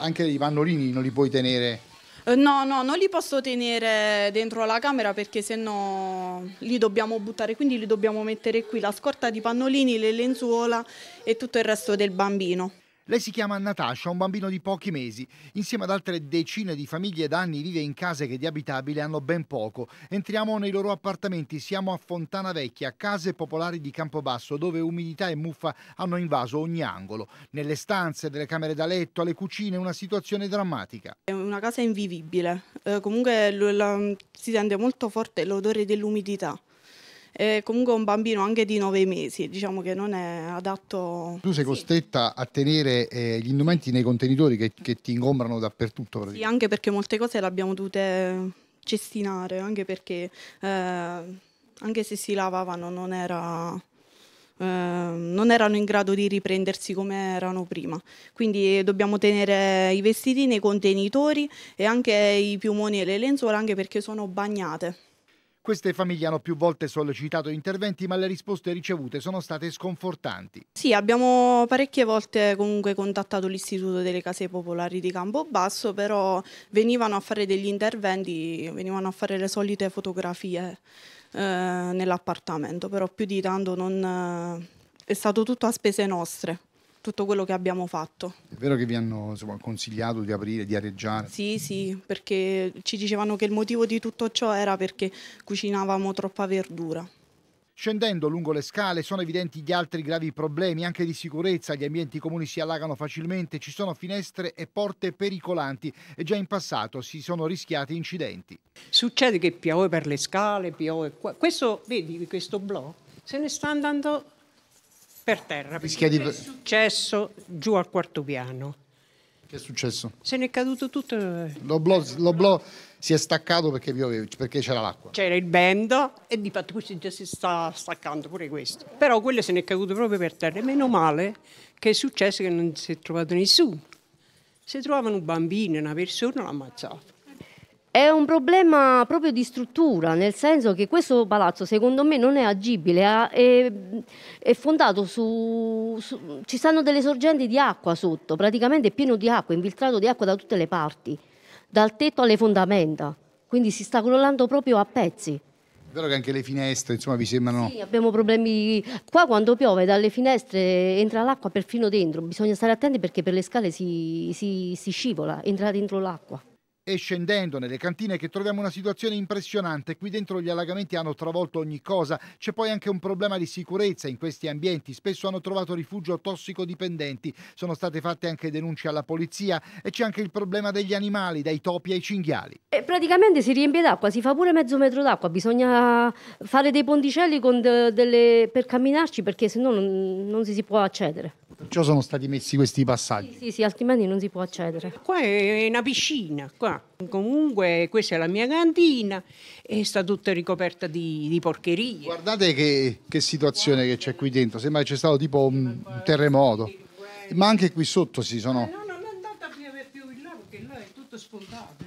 Anche i pannolini non li puoi tenere? Eh, no, no, non li posso tenere dentro la camera perché sennò li dobbiamo buttare, quindi li dobbiamo mettere qui, la scorta di pannolini, le lenzuola e tutto il resto del bambino. Lei si chiama Natascia, un bambino di pochi mesi. Insieme ad altre decine di famiglie da anni vive in case che di abitabile hanno ben poco. Entriamo nei loro appartamenti, siamo a Fontana Vecchia, case popolari di Campobasso, dove umidità e muffa hanno invaso ogni angolo. Nelle stanze, delle camere da letto, alle cucine, una situazione drammatica. È una casa invivibile, eh, comunque si sente molto forte l'odore dell'umidità è comunque un bambino anche di nove mesi, diciamo che non è adatto. Tu sei costretta sì. a tenere eh, gli indumenti nei contenitori che, che ti ingombrano dappertutto? Sì, anche perché molte cose le abbiamo dovute cestinare, anche perché eh, anche se si lavavano non era... Uh, non erano in grado di riprendersi come erano prima. Quindi dobbiamo tenere i vestiti nei contenitori e anche i piumoni e le lenzuola anche perché sono bagnate. Queste famiglie hanno più volte sollecitato interventi, ma le risposte ricevute sono state sconfortanti. Sì, abbiamo parecchie volte comunque contattato l'Istituto delle Case Popolari di Campobasso, però venivano a fare degli interventi, venivano a fare le solite fotografie eh, nell'appartamento, però più di tanto non, eh, è stato tutto a spese nostre tutto quello che abbiamo fatto. È vero che vi hanno insomma, consigliato di aprire, di areggiare? Sì, sì, perché ci dicevano che il motivo di tutto ciò era perché cucinavamo troppa verdura. Scendendo lungo le scale sono evidenti gli altri gravi problemi, anche di sicurezza, gli ambienti comuni si allagano facilmente, ci sono finestre e porte pericolanti e già in passato si sono rischiati incidenti. Succede che piove per le scale, piove qua. Questo, vedi, questo blocco se ne sta andando per terra. Rischia di... È successo giù al quarto piano. Che è successo? Se ne è caduto tutto. L'oblò si è staccato perché pioveva, perché c'era l'acqua. C'era il bendo e di fatto questo già si sta staccando pure questo. Però quello se ne è caduto proprio per terra. E meno male che è successo che non si è trovato nessuno. Se trovavano un bambino, una persona, l'ammazzato. È un problema proprio di struttura, nel senso che questo palazzo secondo me non è agibile, è, è fondato su, su, ci stanno delle sorgenti di acqua sotto, praticamente è pieno di acqua, infiltrato di acqua da tutte le parti, dal tetto alle fondamenta, quindi si sta crollando proprio a pezzi. È vero che anche le finestre, insomma, vi sembrano... Sì, abbiamo problemi... Qua quando piove dalle finestre entra l'acqua perfino dentro, bisogna stare attenti perché per le scale si, si, si scivola, entra dentro l'acqua e scendendo nelle cantine che troviamo una situazione impressionante. Qui dentro gli allagamenti hanno travolto ogni cosa. C'è poi anche un problema di sicurezza in questi ambienti. Spesso hanno trovato rifugio tossicodipendenti. Sono state fatte anche denunce alla polizia e c'è anche il problema degli animali, dai topi ai cinghiali. E praticamente si riempie d'acqua, si fa pure mezzo metro d'acqua. Bisogna fare dei ponticelli de delle... per camminarci perché sennò non, non si può accedere. Perciò sono stati messi questi passaggi. Sì, sì, sì, altrimenti non si può accedere. Qua è una piscina, qua. Comunque questa è la mia cantina e sta tutta ricoperta di, di porcherie. Guardate che, che situazione che c'è qui dentro, sembra che c'è stato tipo un, un terremoto. Ma anche qui sotto si sono... Eh, no, non andate a più in là perché là è tutto sfondato.